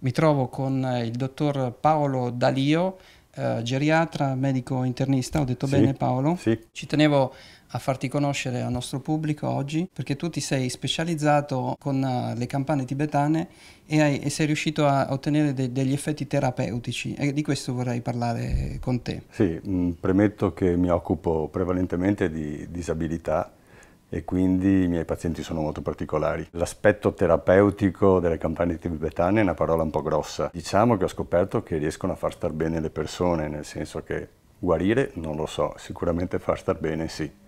Mi trovo con eh, il dottor Paolo Dalio, eh, geriatra, medico internista, ho detto Sì, bene Paolo? sì. Ci tenevo a farti conoscere al nostro pubblico oggi perché tu ti sei specializzato con eh, le campane tibetane e, hai- e sei riuscito a ottenere de- degli effetti terapeutici e di questo vorrei parlare con te. Sì, mh, premetto che mi occupo prevalentemente di disabilità e quindi i miei pazienti sono molto particolari. L'aspetto terapeutico delle campagne tibetane è una parola un po' grossa. Diciamo che ho scoperto che riescono a far star bene le persone, nel senso che guarire non lo so, sicuramente far star bene sì.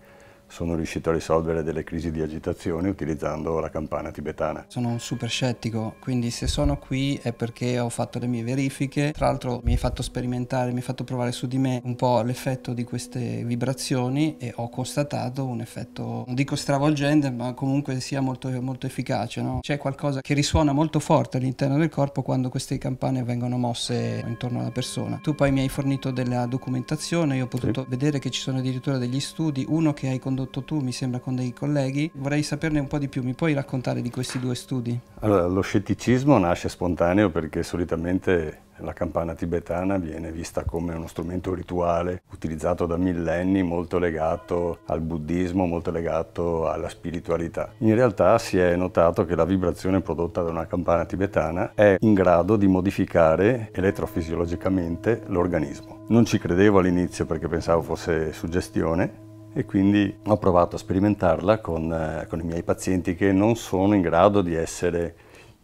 Sono riuscito a risolvere delle crisi di agitazione utilizzando la campana tibetana. Sono un super scettico, quindi se sono qui è perché ho fatto le mie verifiche. Tra l'altro mi hai fatto sperimentare, mi hai fatto provare su di me un po' l'effetto di queste vibrazioni e ho constatato un effetto, non dico stravolgente, ma comunque sia molto, molto efficace. no? C'è qualcosa che risuona molto forte all'interno del corpo quando queste campane vengono mosse intorno alla persona. Tu poi mi hai fornito della documentazione, io ho potuto vedere che ci sono addirittura degli studi, uno che hai condotto tu, mi sembra con dei colleghi. Vorrei saperne un po' di più, mi puoi raccontare di questi due studi? Allora, lo scetticismo nasce spontaneo perché solitamente la campana tibetana viene vista come uno strumento rituale utilizzato da millenni, molto legato al buddismo, molto legato alla spiritualità. In realtà si è notato che la vibrazione prodotta da una campana tibetana è in grado di modificare elettrofisiologicamente l'organismo. Non ci credevo all'inizio perché pensavo fosse suggestione, e quindi ho provato a sperimentarla con, eh, con i miei pazienti che non sono in grado di essere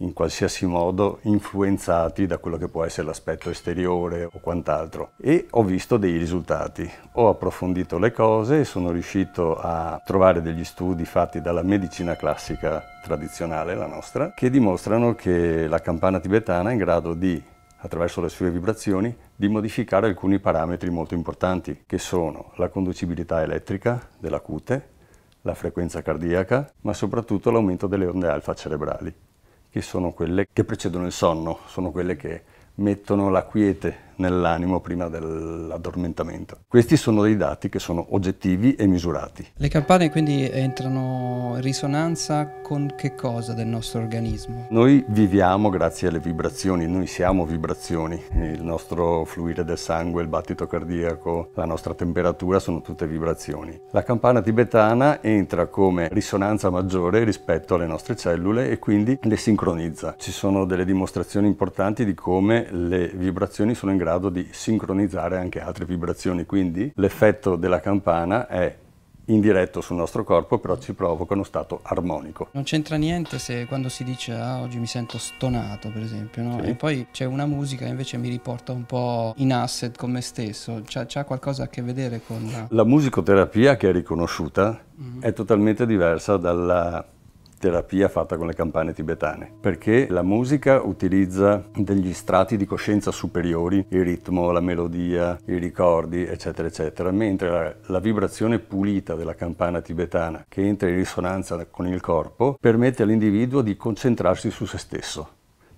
in qualsiasi modo influenzati da quello che può essere l'aspetto esteriore o quant'altro e ho visto dei risultati. Ho approfondito le cose e sono riuscito a trovare degli studi fatti dalla medicina classica tradizionale, la nostra, che dimostrano che la campana tibetana è in grado di attraverso le sue vibrazioni, di modificare alcuni parametri molto importanti, che sono la conducibilità elettrica della cute, la frequenza cardiaca, ma soprattutto l'aumento delle onde alfa cerebrali, che sono quelle che precedono il sonno, sono quelle che mettono la quiete nell'animo prima dell'addormentamento. Questi sono dei dati che sono oggettivi e misurati. Le campane quindi entrano in risonanza con che cosa del nostro organismo? Noi viviamo grazie alle vibrazioni, noi siamo vibrazioni, il nostro fluire del sangue, il battito cardiaco, la nostra temperatura sono tutte vibrazioni. La campana tibetana entra come risonanza maggiore rispetto alle nostre cellule e quindi le sincronizza. Ci sono delle dimostrazioni importanti di come le vibrazioni sono in grado di sincronizzare anche altre vibrazioni, quindi l'effetto della campana è indiretto sul nostro corpo, però ci provoca uno stato armonico. Non c'entra niente se quando si dice ah, oggi mi sento stonato, per esempio, no? Sì. E poi c'è una musica che invece mi riporta un po' in asset con me stesso. C'ha, qualcosa a che vedere con la... La musicoterapia che è riconosciuta Mhm. è totalmente diversa dalla terapia fatta con le campane tibetane, perché la musica utilizza degli strati di coscienza superiori, il ritmo, la melodia, i ricordi, eccetera, eccetera, mentre la, la vibrazione pulita della campana tibetana, che entra in risonanza con il corpo, permette all'individuo di concentrarsi su se stesso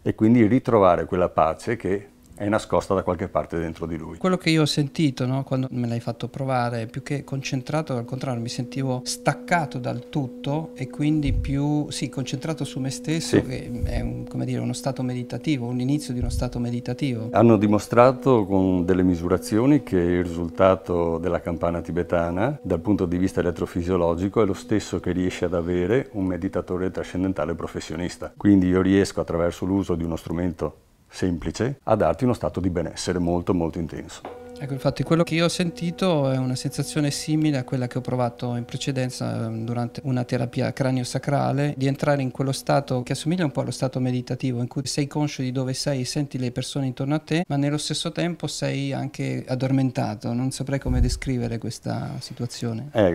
e quindi ritrovare quella pace che è nascosta da qualche parte dentro di lui. Quello che io ho sentito no, quando me l'hai fatto provare, più che concentrato, al contrario, mi sentivo staccato dal tutto e quindi più sì, concentrato su me stesso, Sì. che è un- come dire, uno stato meditativo, un inizio di uno stato meditativo. Hanno dimostrato con delle misurazioni che il risultato della campana tibetana dal punto di vista elettrofisiologico è lo stesso che riesce ad avere un meditatore trascendentale professionista. Quindi io riesco attraverso l'uso di uno strumento semplice a darti uno stato di benessere molto molto intenso. Ecco, infatti quello che io ho sentito è una sensazione simile a quella che ho provato in precedenza ehm, durante una terapia cranio-sacrale, di entrare in quello stato che assomiglia un po' allo stato meditativo, in cui sei conscio di dove sei, senti le persone intorno a te, ma nello stesso tempo sei anche addormentato. Non saprei come descrivere questa situazione. È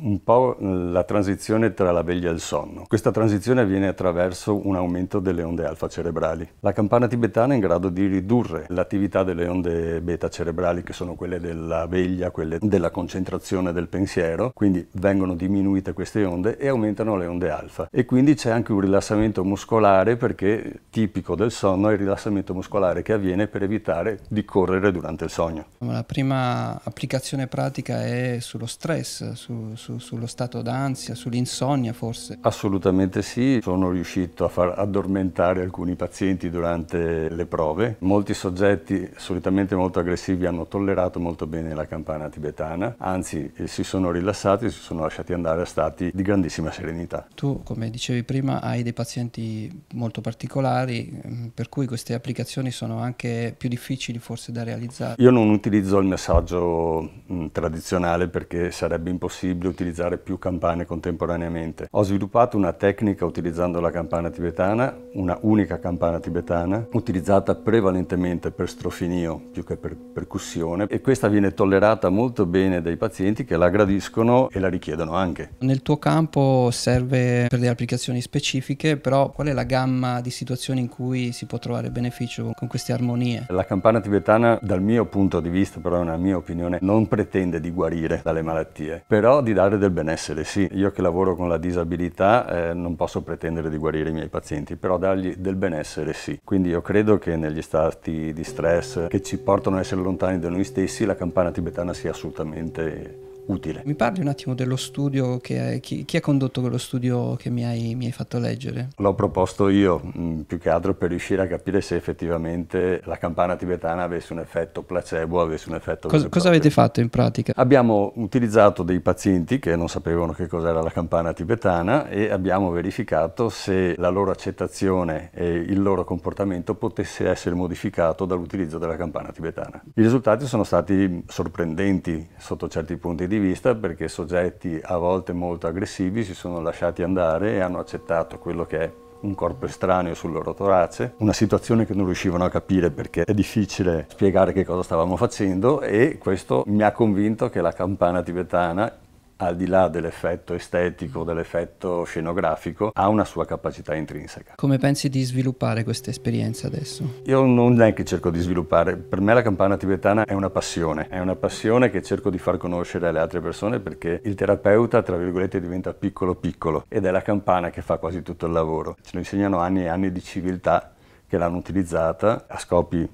un po' la transizione tra la veglia e il sonno. Questa transizione avviene attraverso un aumento delle onde alfa cerebrali. La campana tibetana è in grado di ridurre l'attività delle onde beta cerebrali, che sono quelle della veglia, quelle della concentrazione del pensiero, quindi vengono diminuite queste onde e aumentano le onde alfa. E quindi c'è anche un rilassamento muscolare perché tipico del sonno è il rilassamento muscolare che avviene per evitare di correre durante il sogno. La prima applicazione pratica è sullo stress, su- su, sullo stato d'ansia, sull'insonnia forse? Assolutamente sì, sono riuscito a far addormentare alcuni pazienti durante le prove. Molti soggetti solitamente molto aggressivi hanno tollerato molto bene la campana tibetana, anzi eh, si sono rilassati, si sono lasciati andare a stati di grandissima serenità. Tu, come dicevi prima, hai dei pazienti molto particolari, mm, per cui queste applicazioni sono anche più difficili forse da realizzare. Io non utilizzo il messaggio mh, mm, tradizionale perché sarebbe impossibile utilizzare più campane contemporaneamente. Ho sviluppato una tecnica utilizzando la campana tibetana, una unica campana tibetana, utilizzata prevalentemente per strofinio più che per percussione e questa viene tollerata molto bene dai pazienti che la gradiscono e la richiedono anche. Nel tuo campo serve per delle applicazioni specifiche, però qual è la gamma di situazioni in cui si può trovare beneficio con queste armonie? La campana tibetana, dal mio punto di vista, però è una mia opinione, non pretende di guarire dalle malattie, però di dare del benessere, sì. Io che lavoro con la disabilità eh, non posso pretendere di guarire i miei pazienti, però dargli del benessere, sì. Quindi io credo che negli stati di stress che ci portano a essere lontani da noi stessi, la campana tibetana sia assolutamente utile. Mi parli un attimo dello studio, che, chi, chi, ha condotto quello studio che mi hai, mi hai, fatto leggere? L'ho proposto io, mm, più che altro per riuscire a capire se effettivamente la campana tibetana avesse un effetto placebo, avesse un effetto... Cosa, cosa avete fatto in pratica? Abbiamo utilizzato dei pazienti che non sapevano che cos'era la campana tibetana e abbiamo verificato se la loro accettazione e il loro comportamento potesse essere modificato dall'utilizzo della campana tibetana. I risultati sono stati sorprendenti sotto certi punti di di vista perché soggetti a volte molto aggressivi si sono lasciati andare e hanno accettato quello che è un corpo estraneo sul loro torace, una situazione che non riuscivano a capire perché è difficile spiegare che cosa stavamo facendo e questo mi ha convinto che la campana tibetana al di là dell'effetto estetico, dell'effetto scenografico, ha una sua capacità intrinseca. Come pensi di sviluppare questa esperienza adesso? Io non è che cerco di sviluppare, per me la campana tibetana è una passione, è una passione che cerco di far conoscere alle altre persone perché il terapeuta, tra virgolette, diventa piccolo piccolo ed è la campana che fa quasi tutto il lavoro. Ce lo insegnano anni e anni di civiltà che l'hanno utilizzata a scopi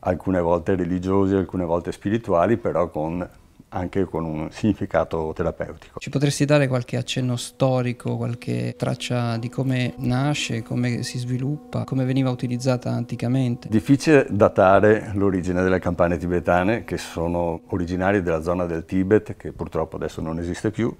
alcune volte religiosi, alcune volte spirituali, però con anche con un significato terapeutico. Ci potresti dare qualche accenno storico, qualche traccia di come nasce, come si sviluppa, come veniva utilizzata anticamente? Difficile datare l'origine delle campane tibetane che sono originarie della zona del Tibet che purtroppo adesso non esiste più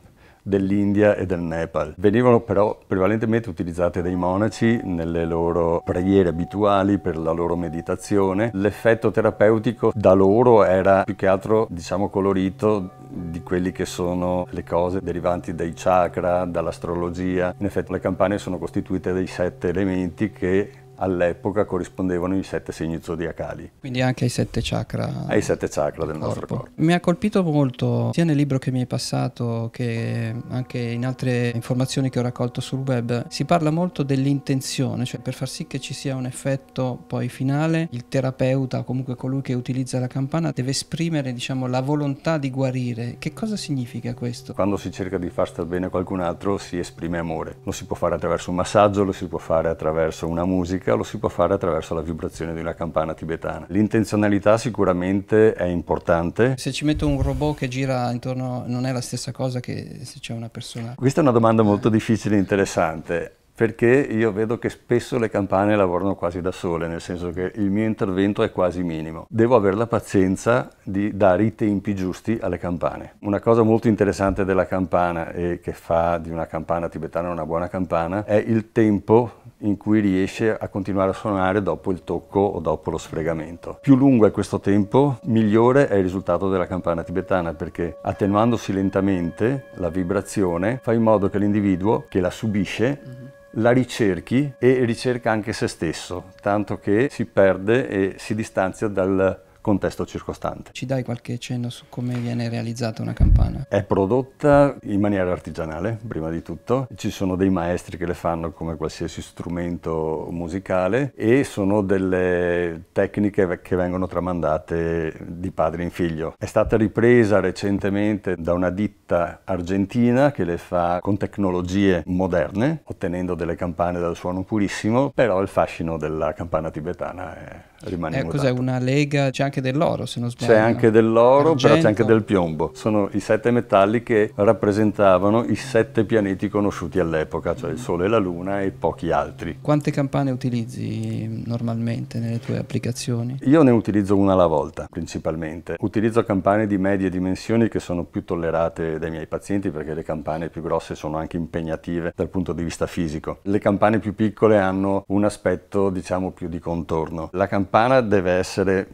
dell'India e del Nepal. Venivano però prevalentemente utilizzate dai monaci nelle loro preghiere abituali per la loro meditazione. L'effetto terapeutico da loro era più che altro, diciamo, colorito di quelli che sono le cose derivanti dai chakra, dall'astrologia. In effetti le campane sono costituite dai sette elementi che all'epoca corrispondevano ai sette segni zodiacali. Quindi anche ai sette chakra. Ai sette chakra del corpo. nostro corpo. Mi ha colpito molto, sia nel libro che mi hai passato che anche in altre informazioni che ho raccolto sul web, si parla molto dell'intenzione, cioè per far sì che ci sia un effetto poi finale, il terapeuta o comunque colui che utilizza la campana deve esprimere diciamo, la volontà di guarire. Che cosa significa questo? Quando si cerca di far star bene qualcun altro si esprime amore. Lo si può fare attraverso un massaggio, lo si può fare attraverso una musica musica lo si può fare attraverso la vibrazione di una campana tibetana. L'intenzionalità sicuramente è importante. Se ci metto un robot che gira intorno non è la stessa cosa che se c'è una persona? Questa è una domanda molto difficile e interessante perché io vedo che spesso le campane lavorano quasi da sole, nel senso che il mio intervento è quasi minimo. Devo avere la pazienza di dare i tempi giusti alle campane. Una cosa molto interessante della campana e che fa di una campana tibetana una buona campana è il tempo in cui riesce a continuare a suonare dopo il tocco o dopo lo sfregamento. Più lungo è questo tempo, migliore è il risultato della campana tibetana perché attenuandosi lentamente la vibrazione fa in modo che l'individuo che la subisce la ricerchi e ricerca anche se stesso, tanto che si perde e si distanzia dal contesto circostante. Ci dai qualche cenno su come viene realizzata una campana? È prodotta in maniera artigianale, prima di tutto. Ci sono dei maestri che le fanno come qualsiasi strumento musicale e sono delle tecniche che vengono tramandate di padre in figlio. È stata ripresa recentemente da una ditta argentina che le fa con tecnologie moderne, ottenendo delle campane dal suono purissimo, però il fascino della campana tibetana è, rimane eh, Cos'è una lega? C'è anche dell'oro, se non sbaglio. C'è anche dell'oro, però c'è anche del piombo. Sono i sette metalli che rappresentavano i sette pianeti conosciuti all'epoca, cioè il Sole, la Luna e pochi altri. Quante campane utilizzi normalmente nelle tue applicazioni? Io ne utilizzo una alla volta, principalmente. Utilizzo campane di medie dimensioni che sono più tollerate dai miei pazienti perché le campane più grosse sono anche impegnative dal punto di vista fisico. Le campane più piccole hanno un aspetto, diciamo, più di contorno. La campana deve essere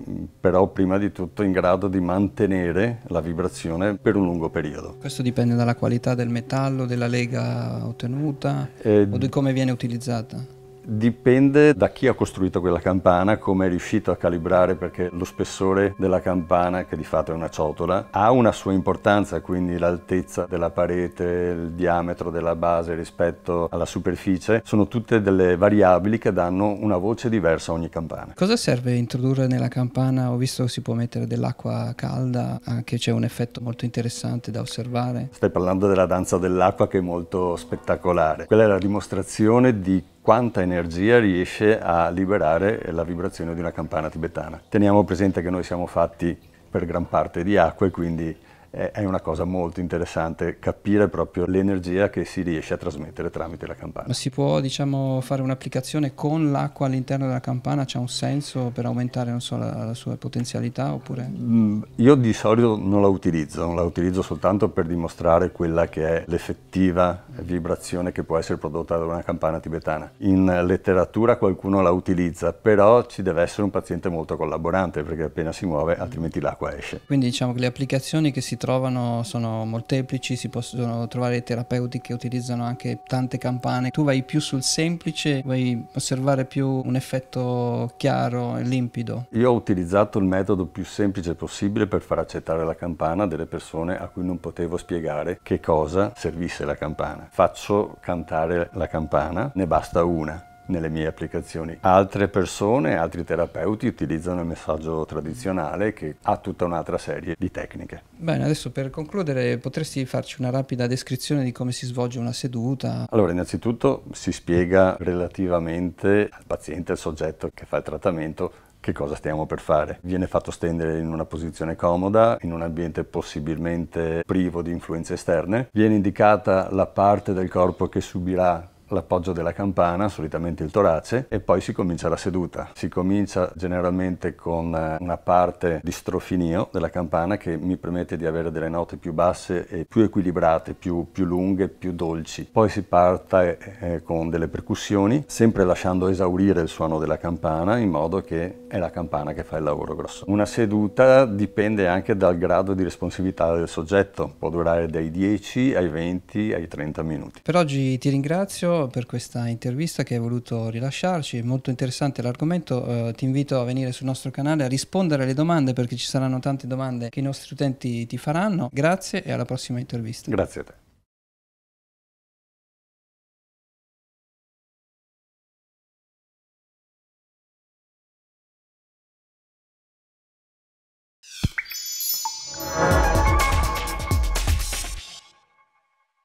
però prima di tutto in grado di mantenere la vibrazione per un lungo periodo. Questo dipende dalla qualità del metallo, della lega ottenuta eh, o di come viene utilizzata? Dipende da chi ha costruito quella campana, come è riuscito a calibrare perché lo spessore della campana, che di fatto è una ciotola, ha una sua importanza, quindi l'altezza della parete, il diametro della base rispetto alla superficie, sono tutte delle variabili che danno una voce diversa a ogni campana. Cosa serve introdurre nella campana? Ho visto che si può mettere dell'acqua calda, anche c'è un effetto molto interessante da osservare. Stai parlando della danza dell'acqua che è molto spettacolare. Quella è la dimostrazione di quanta energia riesce a liberare la vibrazione di una campana tibetana. Teniamo presente che noi siamo fatti per gran parte di acqua e quindi è una cosa molto interessante capire proprio l'energia che si riesce a trasmettere tramite la campana. Ma si può diciamo, fare un'applicazione con l'acqua all'interno della campana? C'è un senso per aumentare so, la, la, sua potenzialità oppure? Mm, io di solito non la utilizzo, la utilizzo soltanto per dimostrare quella che è l'effettiva vibrazione che può essere prodotta da una campana tibetana. In letteratura qualcuno la utilizza, però ci deve essere un paziente molto collaborante perché appena si muove altrimenti l'acqua esce. Quindi diciamo che le applicazioni che si trovano sono molteplici, si possono trovare terapeuti che utilizzano anche tante campane. Tu vai più sul semplice, vuoi osservare più un effetto chiaro e limpido? Io ho utilizzato il metodo più semplice possibile per far accettare la campana delle persone a cui non potevo spiegare che cosa servisse la campana. Faccio cantare la campana, ne basta una nelle mie applicazioni. Altre persone, altri terapeuti utilizzano il messaggio tradizionale che ha tutta un'altra serie di tecniche. Bene, adesso per concludere potresti farci una rapida descrizione di come si svolge una seduta? Allora, innanzitutto si spiega relativamente al paziente, al soggetto che fa il trattamento, che cosa stiamo per fare. Viene fatto stendere in una posizione comoda, in un ambiente possibilmente privo di influenze esterne. Viene indicata la parte del corpo che subirà l'appoggio della campana, solitamente il torace, e poi si comincia la seduta. Si comincia generalmente con eh, una parte di strofinio della campana che mi permette di avere delle note più basse e più equilibrate, più, più lunghe, più dolci. Poi si parte eh, con delle percussioni, sempre lasciando esaurire il suono della campana in modo che è la campana che fa il lavoro grosso. Una seduta dipende anche dal grado di responsività del soggetto, può durare dai 10 ai 20 ai 30 minuti. Per oggi ti ringrazio per questa intervista che hai voluto rilasciarci, molto interessante l'argomento, uh, ti invito a venire sul nostro canale a rispondere alle domande perché ci saranno tante domande che i nostri utenti ti faranno. Grazie e alla prossima intervista. Grazie a te.